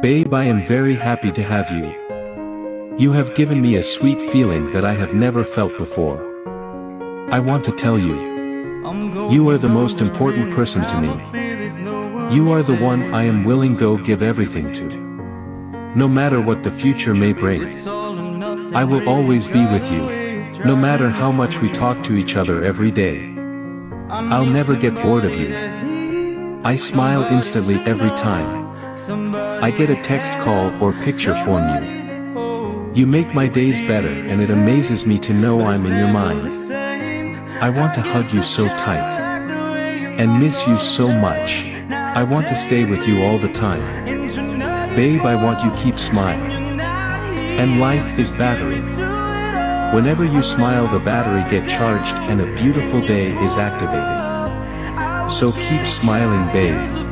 Babe I am very happy to have you. You have given me a sweet feeling that I have never felt before. I want to tell you. You are the most important person to me. You are the one I am willing go give everything to. No matter what the future may bring. I will always be with you. No matter how much we talk to each other every day. I'll never get bored of you. I smile instantly every time. I get a text call or picture from you. You make my days better and it amazes me to know I'm in your mind. I want to hug you so tight. And miss you so much. I want to stay with you all the time. Babe I want you keep smiling. And life is battery. Whenever you smile the battery get charged and a beautiful day is activated. So keep smiling babe.